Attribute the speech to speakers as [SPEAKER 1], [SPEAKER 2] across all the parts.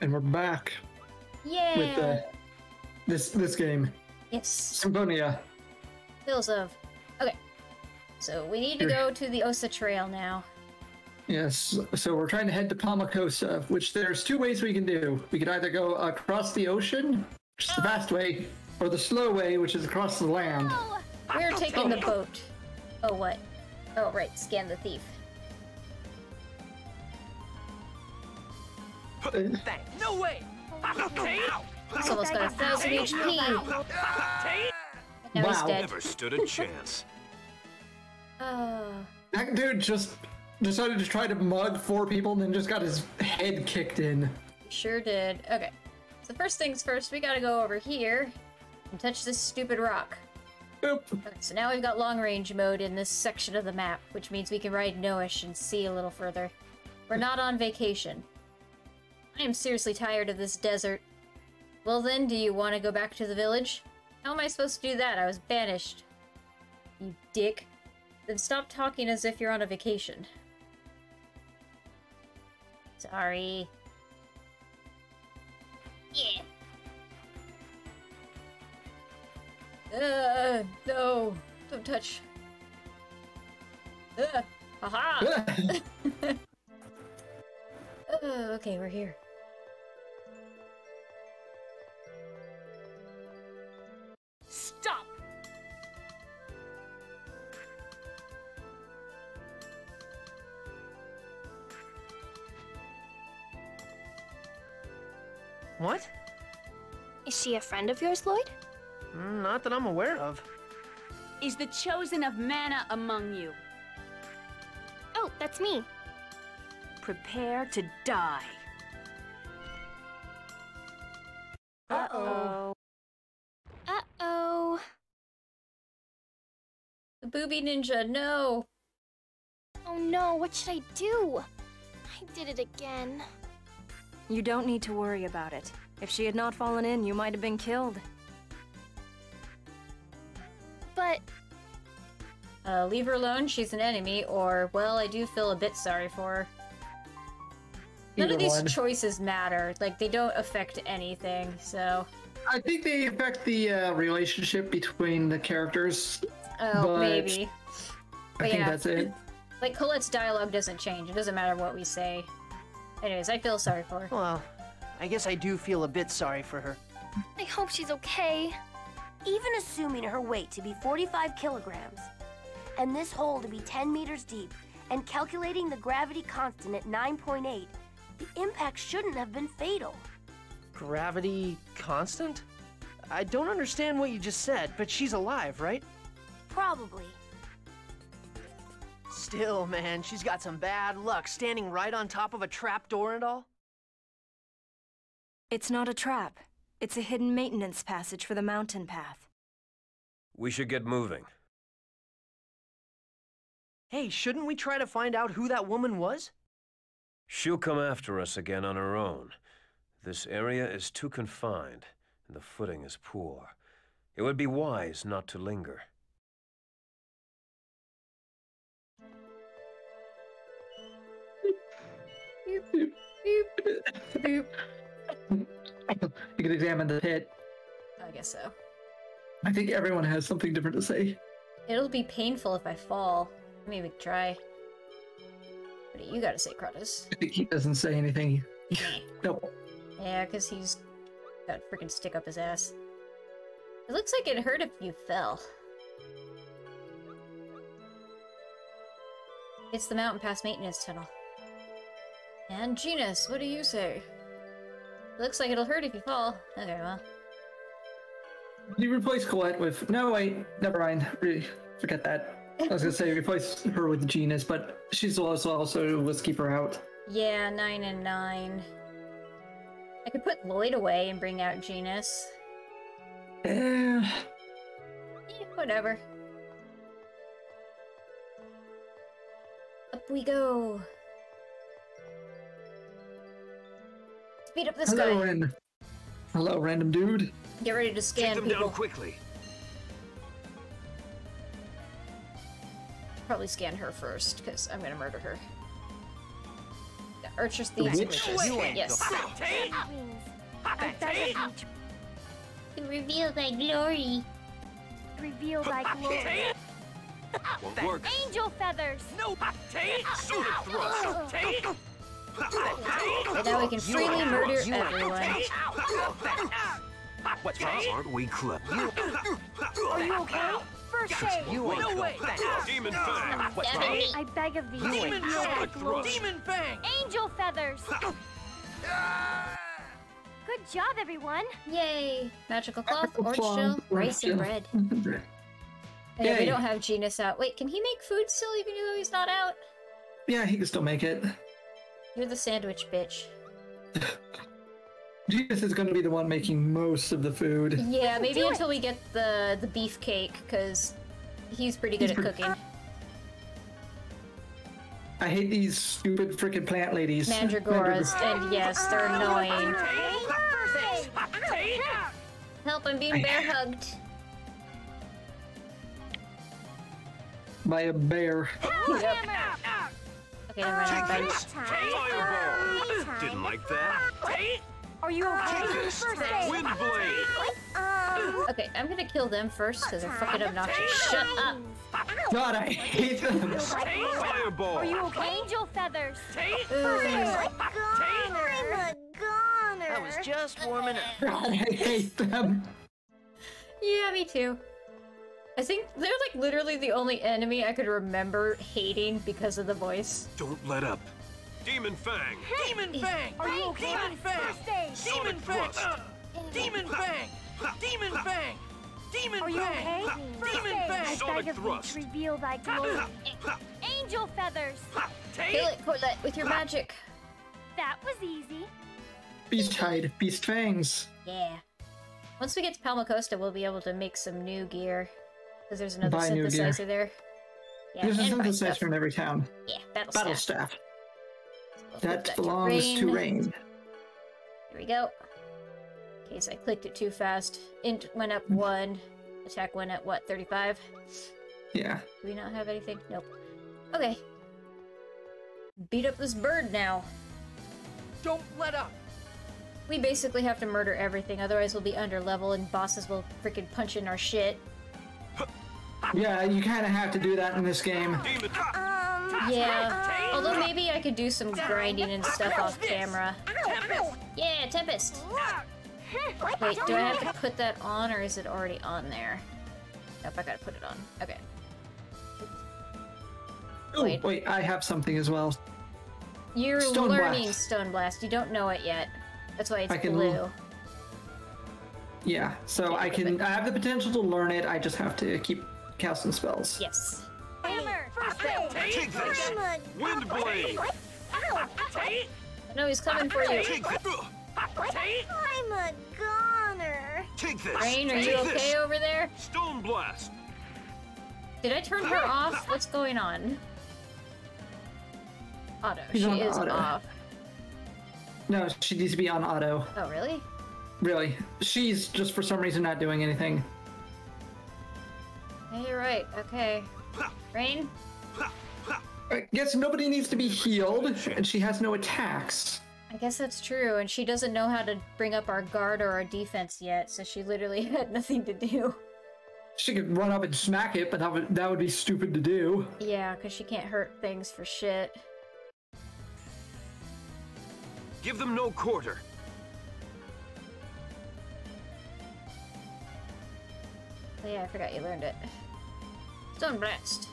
[SPEAKER 1] And we're back
[SPEAKER 2] Yeah.
[SPEAKER 1] with uh, this this game,
[SPEAKER 2] yes.
[SPEAKER 1] Symphonia.
[SPEAKER 2] Feels of. Okay. So we need to go to the Ossa Trail now.
[SPEAKER 1] Yes, so we're trying to head to Palmacosta, which there's two ways we can do. We could either go across the ocean, which is the fast way, or the slow way, which is across the land.
[SPEAKER 2] We're taking the boat. Oh, what? Oh, right. Scan the thief.
[SPEAKER 3] Bang. No way!
[SPEAKER 2] He's almost got a thousand HP. Now he's
[SPEAKER 1] Wow.
[SPEAKER 2] dead.
[SPEAKER 4] Never stood a chance.
[SPEAKER 2] Oh.
[SPEAKER 1] That dude just decided to try to mug four people and then just got his head kicked in.
[SPEAKER 2] Sure did. Okay. So first things first, we gotta go over here and touch this stupid rock.
[SPEAKER 1] Boop.
[SPEAKER 2] Okay, so now we've got long range mode in this section of the map, which means we can ride Noishe and see a little further. We're not on vacation. I am seriously tired of this desert. Well then, do you want to go back to the village? How am I supposed to do that? I was banished. You dick. Then stop talking as if you're on a vacation. Sorry. Yeah. Uh, no. Don't touch. Uh, haha. uh, okay, we're here.
[SPEAKER 5] Stop!
[SPEAKER 3] What?
[SPEAKER 6] Is she a friend of yours, Lloyd?
[SPEAKER 3] Mm, Not that I'm aware of.
[SPEAKER 5] Is the chosen of mana among you?
[SPEAKER 6] Oh, that's me.
[SPEAKER 5] Prepare to die.
[SPEAKER 6] Uh-oh. Uh-oh.
[SPEAKER 2] The booby ninja, no!
[SPEAKER 6] Oh no, what should I do? I did it again.
[SPEAKER 7] You don't need to worry about it. If she had not fallen in, you might have been killed.
[SPEAKER 6] But
[SPEAKER 2] Uh, leave her alone, she's an enemy, or, well, I do feel a bit sorry for her. None
[SPEAKER 1] Either
[SPEAKER 2] of these
[SPEAKER 1] one.
[SPEAKER 2] choices matter. Like, they don't affect anything, so.
[SPEAKER 1] I think they affect the uh, relationship between the characters.
[SPEAKER 2] Oh,
[SPEAKER 1] But-
[SPEAKER 2] maybe.
[SPEAKER 1] I
[SPEAKER 2] But
[SPEAKER 1] think
[SPEAKER 2] yeah.
[SPEAKER 1] that's it.
[SPEAKER 2] Like, Colette's dialogue doesn't change. It doesn't matter what we say. Anyways, I feel sorry for her.
[SPEAKER 3] Well, I guess I do feel a bit sorry for her.
[SPEAKER 6] I hope she's okay.
[SPEAKER 8] Even assuming her weight to be 45 kilograms, and this hole to be 10 meters deep, and calculating the gravity constant at 9.8, the impact shouldn't have been fatal.
[SPEAKER 3] Gravity constant? I don't understand what you just said, but she's alive, right?
[SPEAKER 8] Probably.
[SPEAKER 3] Still, man, she's got some bad luck standing right on top of a trapdoor and all.
[SPEAKER 7] It's not a trap. It's a hidden maintenance passage for the mountain path.
[SPEAKER 4] We should get moving.
[SPEAKER 3] Hey, shouldn't we try to find out who that woman was?
[SPEAKER 4] She'll come after us again on her own. This area is too confined, and the footing is poor. It would be wise not to linger.
[SPEAKER 1] You can examine the pit.
[SPEAKER 2] I guess so.
[SPEAKER 1] I think everyone has something different to say.
[SPEAKER 2] It'll be painful if I fall. Maybe we can try. What do you gotta say, Kratos?
[SPEAKER 1] He doesn't say anything. Nope.
[SPEAKER 2] Yeah, because he's got a freaking stick up his ass. It looks like it hurt if you fell. It's the mountain pass maintenance tunnel. And Genis, what do you say? Looks like it'll hurt if you fall. Okay, well.
[SPEAKER 1] You replace Colette with. No, wait, never mind. Really, forget that. I was gonna say replace her with Genis, but she's also also let's keep her out.
[SPEAKER 2] Yeah, 9 and 9. I could put Lloyd away and bring out Genis.
[SPEAKER 1] Eh,
[SPEAKER 2] Eh, whatever. Up we go. Speed up this
[SPEAKER 1] hello,
[SPEAKER 2] guy.
[SPEAKER 1] Ren. Hello, random dude.
[SPEAKER 2] Get ready to scan
[SPEAKER 4] Take
[SPEAKER 2] scan
[SPEAKER 4] them
[SPEAKER 2] people.
[SPEAKER 4] down quickly.
[SPEAKER 2] Probably scan her first, because I'm gonna murder her. Archer's Thieves
[SPEAKER 1] witch?
[SPEAKER 2] Witches. Yes.
[SPEAKER 8] Wings. I beg of thee,
[SPEAKER 6] Reveal thy glory.
[SPEAKER 8] to reveal thy glory.
[SPEAKER 4] Won't work.
[SPEAKER 8] Angel feathers.
[SPEAKER 4] Sword thrust.
[SPEAKER 2] And now we can freely murder everyone.
[SPEAKER 3] What's wrong?
[SPEAKER 4] Aren't we clever?
[SPEAKER 8] Are you okay? First aid.
[SPEAKER 3] You ain't no way.
[SPEAKER 4] Demon Fang.
[SPEAKER 3] What's
[SPEAKER 2] Damn
[SPEAKER 3] wrong?
[SPEAKER 2] it.
[SPEAKER 8] I beg of thee,
[SPEAKER 3] You
[SPEAKER 8] to
[SPEAKER 3] ain't
[SPEAKER 8] reveal thy
[SPEAKER 4] Sonic
[SPEAKER 8] glory.
[SPEAKER 4] thrust.
[SPEAKER 3] Demon Fang!
[SPEAKER 8] Angel feathers. Good job, everyone.
[SPEAKER 2] Yay! Magical cloth, orange
[SPEAKER 1] cloth,
[SPEAKER 2] shell,
[SPEAKER 1] orange
[SPEAKER 2] rice, and
[SPEAKER 1] shell.
[SPEAKER 2] bread. Yeah, we don't have Genis out. Wait, can he make food still even though he's not out?
[SPEAKER 1] yeah, he can still make it.
[SPEAKER 2] You're the sandwich bitch.
[SPEAKER 1] Jesus is going to be the one making most of the food.
[SPEAKER 2] Yeah, maybe
[SPEAKER 8] do it.
[SPEAKER 2] until we get the the beef cake, because he's pretty good
[SPEAKER 1] He's
[SPEAKER 2] at
[SPEAKER 1] pre-
[SPEAKER 2] cooking.
[SPEAKER 1] I hate these stupid freaking plant ladies.
[SPEAKER 2] Mandragoras, and yes, they're annoying. Help, I'm being bear hugged.
[SPEAKER 1] By a bear.
[SPEAKER 2] Yep. Okay, never mind.
[SPEAKER 4] Fireball. Didn't like that.
[SPEAKER 8] Are you okay? First aid.
[SPEAKER 4] Wind blade.
[SPEAKER 8] Um.
[SPEAKER 2] Okay, I'm gonna kill them first because they're fucking obnoxious. Shut up.
[SPEAKER 1] God, I hate them.
[SPEAKER 4] Fireball.
[SPEAKER 8] Are you okay? Angel feathers.
[SPEAKER 2] Ooh.
[SPEAKER 8] I'm a goner.
[SPEAKER 3] I was just warming up.
[SPEAKER 1] God, I hate them.
[SPEAKER 2] Yeah, me too. I think they're like literally the only enemy I could remember hating because of the voice.
[SPEAKER 4] Don't let up. Demon Fang.
[SPEAKER 3] Demon Fang!
[SPEAKER 8] Are you okay?
[SPEAKER 3] Demon Fang!
[SPEAKER 8] First aid.
[SPEAKER 3] Demon Fang!
[SPEAKER 4] thrust.
[SPEAKER 3] Demon Fang! Demon Fang! Demon
[SPEAKER 8] Are you
[SPEAKER 3] Fang!
[SPEAKER 8] okay? First
[SPEAKER 3] Demon
[SPEAKER 8] aid.
[SPEAKER 3] Fang!
[SPEAKER 8] I
[SPEAKER 4] Sonic
[SPEAKER 8] beg of thee
[SPEAKER 4] thrust.
[SPEAKER 8] to reveal thy glory. Angel feathers.
[SPEAKER 2] Kill it, Colette, with your magic.
[SPEAKER 8] That was easy.
[SPEAKER 1] Beast hide, beast fangs.
[SPEAKER 2] Yeah. Once we get to Palmacosta, we'll be able to make some new gear. Because there's another
[SPEAKER 1] Buy new gear.
[SPEAKER 2] synthesizer there. Yeah,
[SPEAKER 1] There's a
[SPEAKER 2] and buy
[SPEAKER 1] synthesizer
[SPEAKER 2] stuff.
[SPEAKER 1] in every town.
[SPEAKER 2] Yeah, battle,
[SPEAKER 1] Battle
[SPEAKER 2] staff.
[SPEAKER 1] staff.
[SPEAKER 2] We'll
[SPEAKER 1] That belongs to Raine.
[SPEAKER 2] Here we go. In case I clicked it too fast. Int went up one. Attack went at what, 35?
[SPEAKER 1] Yeah.
[SPEAKER 2] Do we not have anything? Nope. Okay. Beat up this bird now.
[SPEAKER 3] Don't let up!
[SPEAKER 2] We basically have to murder everything, otherwise we'll be under level and bosses will freaking punch in our shit.
[SPEAKER 1] Yeah, you kind of have to do that in this game.
[SPEAKER 8] Um.
[SPEAKER 2] Yeah. Although maybe I could do some grinding and stuff off camera. Yeah, Tempest! Wait, do I have to put that on or is it already on there? Nope, I gotta put it on. Okay.
[SPEAKER 1] Oh,
[SPEAKER 2] Wait.
[SPEAKER 1] wait, I have something as well.
[SPEAKER 2] You're
[SPEAKER 1] Stone
[SPEAKER 2] learning
[SPEAKER 1] Blast.
[SPEAKER 2] Stone Blast. You don't know it yet. That's why it's
[SPEAKER 1] I can
[SPEAKER 2] blue.
[SPEAKER 1] Yeah, so I can. I have the potential to learn it. I just have to keep casting spells.
[SPEAKER 2] Yes.
[SPEAKER 8] Hammer. First aid.
[SPEAKER 4] Take this. Wind blade.
[SPEAKER 2] No, he's coming for you.
[SPEAKER 4] Take this.
[SPEAKER 8] I'm a goner.
[SPEAKER 4] Take this.
[SPEAKER 2] Raine, are you okay over there?
[SPEAKER 4] Stone blast.
[SPEAKER 2] Did I turn her off? Ah. What's going on? Auto.
[SPEAKER 1] She's
[SPEAKER 2] she is
[SPEAKER 1] auto.
[SPEAKER 2] off.
[SPEAKER 1] No, she needs to be on auto.
[SPEAKER 2] Oh, really?
[SPEAKER 1] Really, she's just for some reason not doing anything.
[SPEAKER 2] Yeah, you're right. Okay. Ah. Raine?
[SPEAKER 1] I guess nobody needs to be healed, and she has no attacks.
[SPEAKER 2] I guess that's true, and she doesn't know how to bring up our guard or our defense yet, so she literally had nothing to do.
[SPEAKER 1] She could run up and smack it, but that would that would be stupid to do.
[SPEAKER 2] Yeah, because she can't hurt things for shit.
[SPEAKER 4] Give them no quarter.
[SPEAKER 2] Oh, yeah, I forgot you learned it. Stone Blast.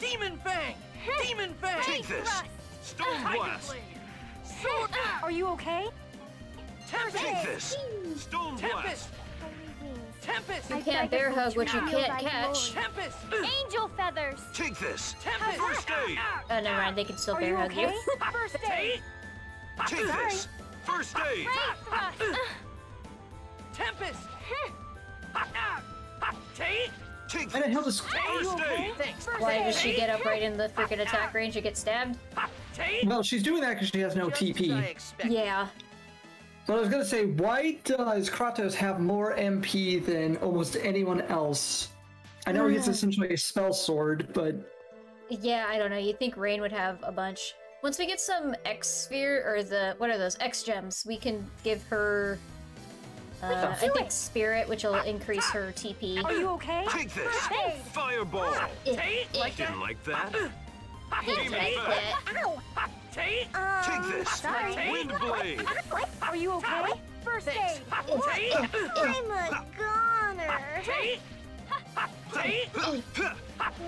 [SPEAKER 3] Demon Fang! Demon Fang!
[SPEAKER 4] Take this. Stone blast.
[SPEAKER 3] Sword!
[SPEAKER 8] Are you okay?
[SPEAKER 3] Tempest!
[SPEAKER 4] Take this. Stone blast.
[SPEAKER 3] Tempest! Tempest!
[SPEAKER 2] You can't bear hug what you can't catch.
[SPEAKER 3] Tempest!
[SPEAKER 8] Angel feathers.
[SPEAKER 4] Take this.
[SPEAKER 3] Tempest!
[SPEAKER 4] First ah, aid.
[SPEAKER 2] Ah, oh, never mind. They can still bear hug you.
[SPEAKER 8] First aid.
[SPEAKER 4] Take this. First aid.
[SPEAKER 3] Tempest! Take!
[SPEAKER 4] Take
[SPEAKER 1] Why the
[SPEAKER 4] this.
[SPEAKER 1] hell does?
[SPEAKER 4] First aid.
[SPEAKER 3] Thanks.
[SPEAKER 2] Why does she get up right in the freaking attack range and get stabbed?
[SPEAKER 1] Well, she's doing that because she has no
[SPEAKER 3] Just
[SPEAKER 1] TP.
[SPEAKER 2] Yeah.
[SPEAKER 1] So I was gonna say, why does Kratos have more MP than almost anyone else? I know he he's uh. essentially a spell sword, but
[SPEAKER 2] Yeah, I don't know. You'd think Raine would have a bunch. Once we get some Exsphere or the what are those EX gems, we can give her. Uh, I think Spirit, which will increase her TP.
[SPEAKER 5] Are you okay?
[SPEAKER 4] Take this!
[SPEAKER 5] Hey.
[SPEAKER 4] Fireball!
[SPEAKER 2] Eh, eh,
[SPEAKER 4] Didn't like that?
[SPEAKER 2] didn't like that.
[SPEAKER 4] Take this!
[SPEAKER 5] sorry.
[SPEAKER 4] Wind blade!
[SPEAKER 5] Are you okay? First aid.
[SPEAKER 6] I'm a goner.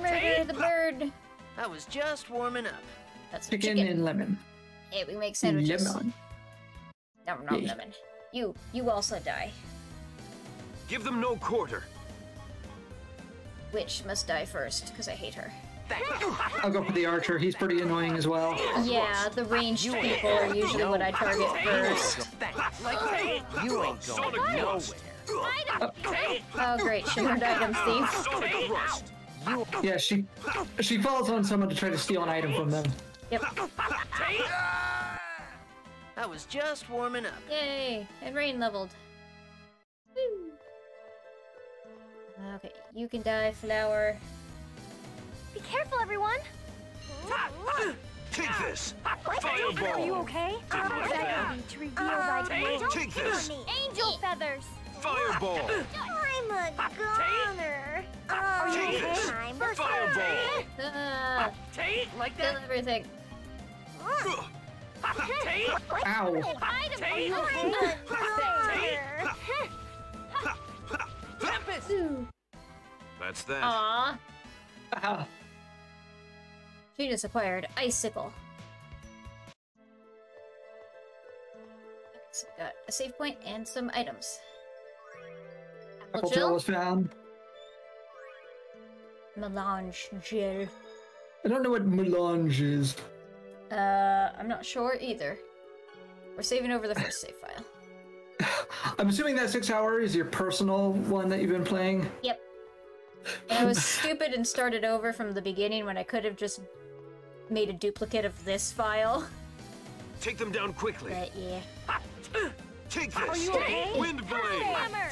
[SPEAKER 2] Murder the bird.
[SPEAKER 3] I was just warming up.
[SPEAKER 2] That's
[SPEAKER 1] Chicken,
[SPEAKER 2] chicken.
[SPEAKER 1] and lemon.
[SPEAKER 2] Hey, we make sandwiches.
[SPEAKER 1] Lemon.
[SPEAKER 2] Nom nom
[SPEAKER 1] Yeah.
[SPEAKER 2] lemon. You, you also die.
[SPEAKER 4] Give them no quarter.
[SPEAKER 2] Witch must die first, because I hate her.
[SPEAKER 1] I'll go for the archer. He's pretty annoying as well.
[SPEAKER 2] Yeah, the ranged people are usually what I target first.
[SPEAKER 3] Like that. You ain't going
[SPEAKER 4] Sonic
[SPEAKER 3] nowhere.
[SPEAKER 4] thrust.
[SPEAKER 2] Oh great, shared item thief.
[SPEAKER 4] Sonic thrust.
[SPEAKER 1] Yeah, she she falls on someone to try to steal an item from them.
[SPEAKER 2] Yep.
[SPEAKER 3] I was just warming up.
[SPEAKER 2] Yay! And Raine leveled. Woo. Okay, you can die, flower.
[SPEAKER 6] Be careful, everyone.
[SPEAKER 4] Take this! Fireball!
[SPEAKER 5] Are you okay?
[SPEAKER 4] Didn't like that.
[SPEAKER 6] to reveal right now.
[SPEAKER 4] Take this!
[SPEAKER 6] Angel feathers.
[SPEAKER 4] Fireball!
[SPEAKER 6] I'm a goner.
[SPEAKER 5] Are you
[SPEAKER 4] Take
[SPEAKER 5] okay?
[SPEAKER 4] this!
[SPEAKER 6] Time.
[SPEAKER 4] Fireball!
[SPEAKER 2] Ah,
[SPEAKER 3] Like
[SPEAKER 2] kill
[SPEAKER 3] that.
[SPEAKER 2] everything.
[SPEAKER 1] Ow!
[SPEAKER 6] Item. Are you okay? Goner.
[SPEAKER 3] Tempest.
[SPEAKER 4] That's that.
[SPEAKER 2] Aw.
[SPEAKER 1] Ah,
[SPEAKER 2] Genis acquired icicle. So we got a save point and some items. Apple
[SPEAKER 1] Apple gel
[SPEAKER 2] gel,
[SPEAKER 1] was found.
[SPEAKER 2] melange gel.
[SPEAKER 1] I don't know what melange is.
[SPEAKER 2] Uh, I'm not sure either. We're saving over the first save file.
[SPEAKER 1] I'm assuming that six hour is your personal one that you've been playing.
[SPEAKER 2] Yep. And I was stupid and started over from the beginning when I could have just made a duplicate of this file.
[SPEAKER 4] Take them down quickly.
[SPEAKER 2] But yeah.
[SPEAKER 4] Take this!
[SPEAKER 5] Are you okay?
[SPEAKER 4] Wind blade!
[SPEAKER 6] Hammer.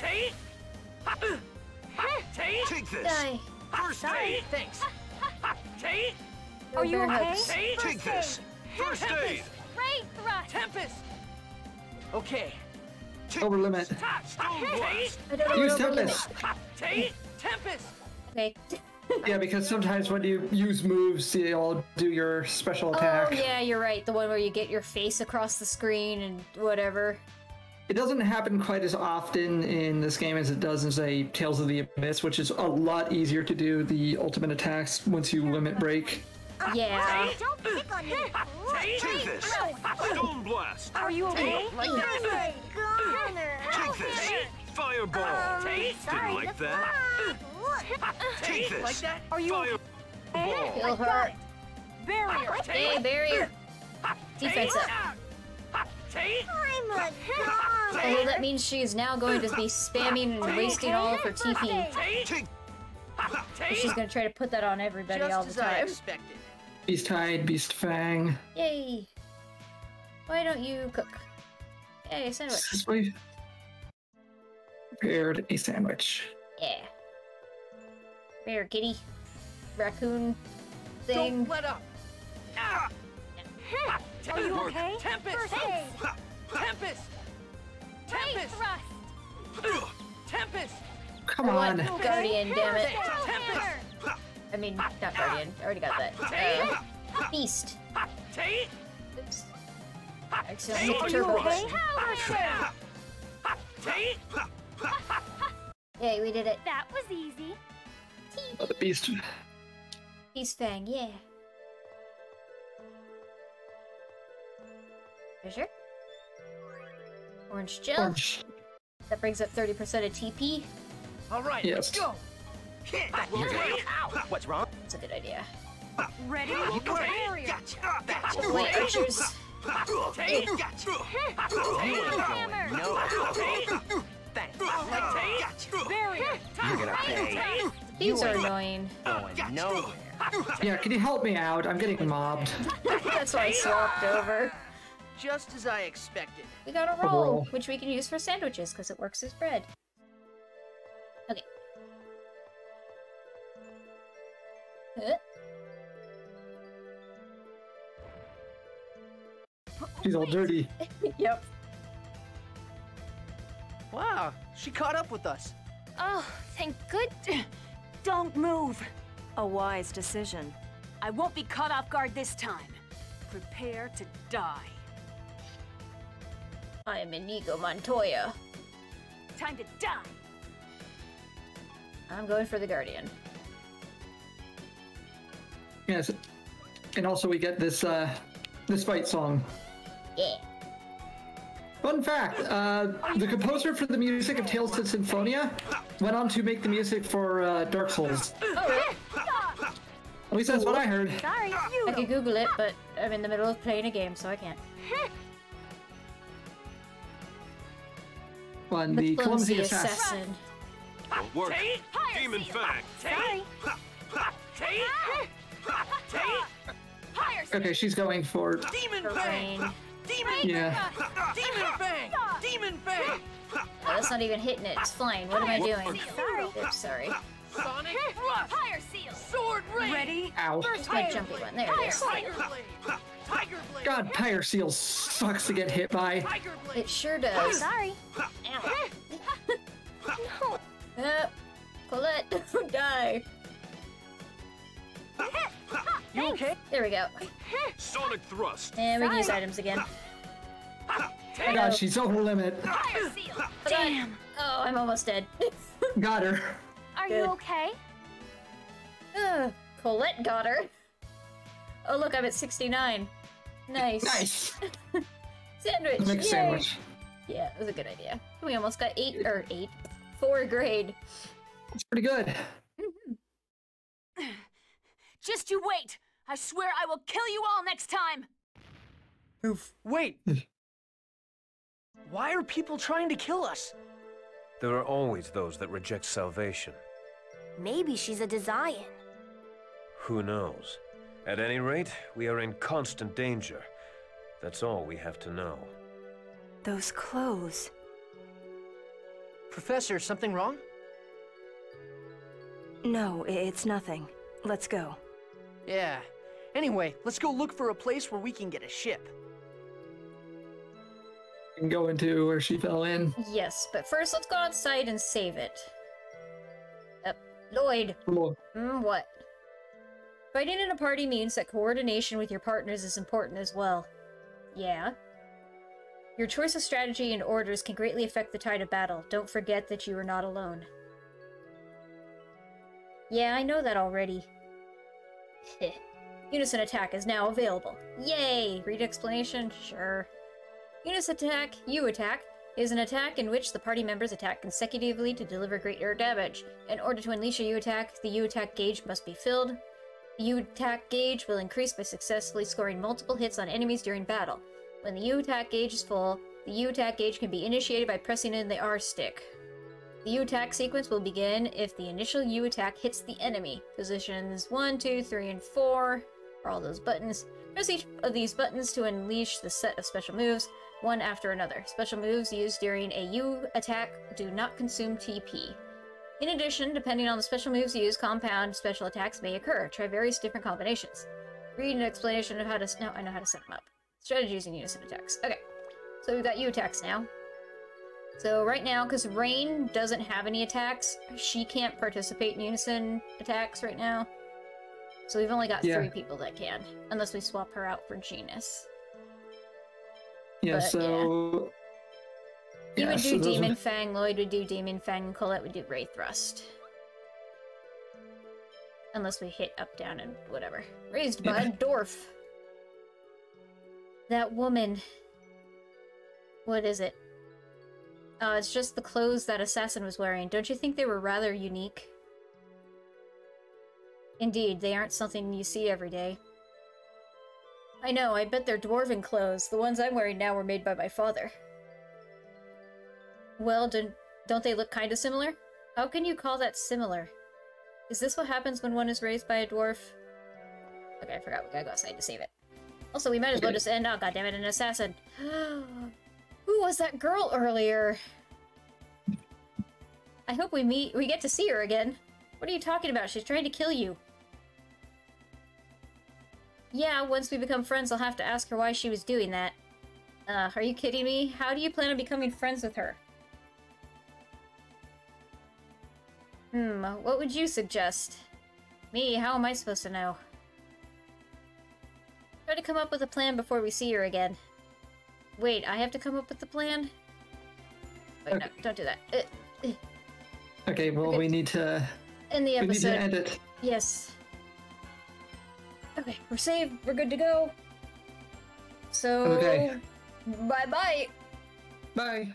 [SPEAKER 4] Take this!
[SPEAKER 2] Die.
[SPEAKER 4] First aid!
[SPEAKER 3] Thanks. Take.
[SPEAKER 2] Are
[SPEAKER 5] you okay?
[SPEAKER 4] Take this! First aid!
[SPEAKER 6] Ray thrust.
[SPEAKER 3] Tempest. Okay.
[SPEAKER 1] Over limit.
[SPEAKER 4] Stone blast!
[SPEAKER 2] I don't know
[SPEAKER 1] Use
[SPEAKER 2] what.
[SPEAKER 1] Tempest.
[SPEAKER 3] Tempest.
[SPEAKER 2] Okay.
[SPEAKER 1] Yeah, because sometimes when you use moves, you'll do your special attack.
[SPEAKER 2] Oh
[SPEAKER 1] attack.
[SPEAKER 2] yeah, you're right. The one where you get your face across the screen and whatever.
[SPEAKER 1] It doesn't happen quite as often in this game as it does in, say, Tales of the Abyss, which is a lot easier to do the ultimate attacks once you limit break.
[SPEAKER 2] Yeah.
[SPEAKER 6] Don't pick on me.
[SPEAKER 4] Take this! Stone blast!
[SPEAKER 5] Are you okay?
[SPEAKER 3] Like that.
[SPEAKER 6] I'm a goner.
[SPEAKER 4] Take this! Fireball! Um, Didn't like that. Take this!
[SPEAKER 3] Like that.
[SPEAKER 5] Are you okay?
[SPEAKER 4] Fireball!
[SPEAKER 2] Kill her.
[SPEAKER 5] Barrier.
[SPEAKER 2] Hey, barrier. Defense up.
[SPEAKER 6] I'm a
[SPEAKER 2] Oh,
[SPEAKER 6] goner.
[SPEAKER 2] that means she is now going to be spamming and wasting all of her TP. She's gonna try to put that on everybody all the
[SPEAKER 3] as I
[SPEAKER 2] time.
[SPEAKER 3] Expected.
[SPEAKER 1] Beast Hide, Beast Fang.
[SPEAKER 2] Yay! Why don't you cook? Yay, sandwich.
[SPEAKER 1] This way. Prepared a sandwich.
[SPEAKER 2] Yeah. Bear, kitty, raccoon, thing.
[SPEAKER 3] Don't let up. Ah!
[SPEAKER 5] Are you okay?
[SPEAKER 3] Tempest.
[SPEAKER 6] First aid.
[SPEAKER 3] Tempest. Tempest. Tempest.
[SPEAKER 1] Come on.
[SPEAKER 2] Guardian, damn it.
[SPEAKER 3] Tempest.
[SPEAKER 2] I mean, not Guardian. I already got that. Uh, Beast. Oops. Accidentally hit
[SPEAKER 5] Are
[SPEAKER 2] the turbo
[SPEAKER 5] okay?
[SPEAKER 2] Yay, we did it.
[SPEAKER 6] That was easy.
[SPEAKER 1] Oh, the beast.
[SPEAKER 2] Beast Fang, yeah. Treasure. Orange gel.
[SPEAKER 1] Orange.
[SPEAKER 2] That brings up 30% of TP.
[SPEAKER 3] All right.
[SPEAKER 1] Yes.
[SPEAKER 3] Let's go. What's wrong?
[SPEAKER 2] That's a good idea.
[SPEAKER 5] Ready?
[SPEAKER 3] You
[SPEAKER 5] Barrier.
[SPEAKER 2] Wait, archers.
[SPEAKER 6] Hammer.
[SPEAKER 3] No. Thanks. Like
[SPEAKER 5] Barrier.
[SPEAKER 3] You're gonna pay.
[SPEAKER 2] These are annoying.
[SPEAKER 3] Going nowhere.
[SPEAKER 1] Yeah, can you help me out? I'm getting mobbed.
[SPEAKER 2] That's why I swapped over.
[SPEAKER 3] Just as I expected.
[SPEAKER 2] We got a
[SPEAKER 1] A
[SPEAKER 2] roll,
[SPEAKER 1] roll.
[SPEAKER 2] which we can use for sandwiches because it works as bread. Okay.
[SPEAKER 1] She's all dirty.
[SPEAKER 2] yep.
[SPEAKER 3] Wow, she caught up with us.
[SPEAKER 6] Oh, thank good.
[SPEAKER 5] Don't move.
[SPEAKER 7] A wise decision.
[SPEAKER 5] I won't be caught off guard this time. Prepare to die.
[SPEAKER 2] I am Inigo Montoya.
[SPEAKER 5] Time to die.
[SPEAKER 2] I'm going for the Guardian.
[SPEAKER 1] Yes. And also we get this uh this fight song.
[SPEAKER 2] Yeah.
[SPEAKER 1] Fun fact, uh, the composer for the music of Tales of Symphonia went on to make the music for uh, Dark Souls.
[SPEAKER 2] Oh, really?
[SPEAKER 1] At least that's what I heard.
[SPEAKER 6] Sorry.
[SPEAKER 2] I could Google it, but I'm in the middle of playing a game, so I can't.
[SPEAKER 1] On the clumsy
[SPEAKER 2] Clumsy
[SPEAKER 1] assassin.
[SPEAKER 2] assassin.
[SPEAKER 4] Work. Demon Fang!
[SPEAKER 6] Sorry.
[SPEAKER 1] Okay, she's going for
[SPEAKER 3] Demon
[SPEAKER 2] Her
[SPEAKER 3] Fang!
[SPEAKER 2] brain.
[SPEAKER 3] Demon
[SPEAKER 1] yeah.
[SPEAKER 3] Demon Fang! Demon Fang!
[SPEAKER 2] Oh, that's not even hitting it. It's flying. What am I doing?
[SPEAKER 6] Sorry.
[SPEAKER 2] Oops, sorry.
[SPEAKER 3] Sonic Rush!
[SPEAKER 6] Fire seal.
[SPEAKER 3] Sword Rain!
[SPEAKER 5] Ready?
[SPEAKER 1] Ow.
[SPEAKER 2] It's my jumpy one. There it is.
[SPEAKER 3] Tiger Blade! Tiger Blade!
[SPEAKER 1] God, Tire Seal sucks to get hit by.
[SPEAKER 3] Tiger Blade!
[SPEAKER 2] It sure does.
[SPEAKER 6] Sorry.
[SPEAKER 2] Ow.
[SPEAKER 6] No.
[SPEAKER 2] Uh, Colette, don't die.
[SPEAKER 3] You okay?
[SPEAKER 2] There we go.
[SPEAKER 4] Sonic Thrust!
[SPEAKER 2] And we can use items again.
[SPEAKER 1] Oh God, she's over limit.
[SPEAKER 2] Damn. Oh, I'm almost dead.
[SPEAKER 1] Got her.
[SPEAKER 6] Are
[SPEAKER 2] Good.
[SPEAKER 6] you okay?
[SPEAKER 2] Ugh, Colette got her. Oh, look, I'm at 69. Nice.
[SPEAKER 1] Nice.
[SPEAKER 2] Sandwich.
[SPEAKER 1] Make a sandwich.
[SPEAKER 2] Yeah, it was a good idea. We almost got eight or eight, four grade.
[SPEAKER 1] It's pretty good.
[SPEAKER 5] Just you wait. I swear I will kill you all next time.
[SPEAKER 3] Oof. Wait! Why are people trying to kill us?
[SPEAKER 4] There are always those that reject salvation.
[SPEAKER 8] Maybe she's a Desian.
[SPEAKER 4] Who knows? At any rate, we are in constant danger. That's all we have to know.
[SPEAKER 7] Those clothes.
[SPEAKER 3] Professor, something wrong?
[SPEAKER 7] No, it's nothing. Let's go.
[SPEAKER 3] Yeah. Anyway, let's go look for a place where we can get a ship.
[SPEAKER 1] You can go into where she fell in.
[SPEAKER 2] Yes, but first let's go outside and save it. Uh, Lloyd,
[SPEAKER 1] Cool.
[SPEAKER 2] mm, what? Fighting in a party means that coordination with your partners is important as well. Yeah. Your choice of strategy and orders can greatly affect the tide of battle. Don't forget that you are not alone. Yeah, I know that already. Unison attack is now available. Yay! Read explanation? Sure. Unison attack, U attack, is an attack in which the party members attack consecutively to deliver greater damage. In order to unleash a U attack, the U attack gauge must be filled. The U attack gauge will increase by successfully scoring multiple hits on enemies during battle. When the U attack gauge is full, the U attack gauge can be initiated by pressing in the R stick. The U attack sequence will begin if the initial U attack hits the enemy. Positions 1, 2, 3, and 4 are all those buttons. Press each of these buttons to unleash the set of special moves, one after another. Special moves used during a U attack do not consume TP. In addition, depending on the special moves used, compound special attacks may occur. Try various different combinations. Read an explanation of how to. No, I know how to set them up. Strategies and unison attacks. Okay, so we've got U attacks now. So right now, because Raine doesn't have any attacks, she can't participate in unison attacks right now. So we've only got
[SPEAKER 1] Yeah.
[SPEAKER 2] three people that can, unless we swap her out for Genis.
[SPEAKER 1] Yeah,
[SPEAKER 2] But,
[SPEAKER 1] so.
[SPEAKER 2] You
[SPEAKER 1] yeah,
[SPEAKER 2] would do
[SPEAKER 1] those
[SPEAKER 2] Demon Fang, Lloyd would do Demon Fang, and Colette would do Ray Thrust. Unless we hit up, down, and whatever. Raised by
[SPEAKER 1] Yeah.
[SPEAKER 2] a dwarf. That woman. What is it? Oh, it's just the clothes that Assassin was wearing. Don't you think they were rather unique? Indeed, they aren't something you see every day. I know, I bet they're dwarven clothes. The ones I'm wearing now were made by my father. Well, don't, don't they look kind of similar? How can you call that similar? Is this what happens when one is raised by a dwarf? Okay, I forgot. We gotta go outside to save it. Also, we might as well just end. Oh, goddammit, an assassin. Who was that girl earlier? I hope we meet. We get to see her again. What are you talking about? She's trying to kill you. Yeah, once we become friends, I'll have to ask her why she was doing that. Uh, are you kidding me? How do you plan on becoming friends with her? Hmm, what would you suggest? Me, how am I supposed to know? Try to come up with a plan before we see her again. Wait, I have to come up with the plan? Wait, no, don't do that. Uh, uh,
[SPEAKER 1] Okay, well,
[SPEAKER 2] Okay.
[SPEAKER 1] we need to
[SPEAKER 2] In the episode.
[SPEAKER 1] we need to end.
[SPEAKER 2] Yes. Okay, we're saved. We're good to go. So,
[SPEAKER 1] Okay.
[SPEAKER 2] bye bye.
[SPEAKER 1] Bye.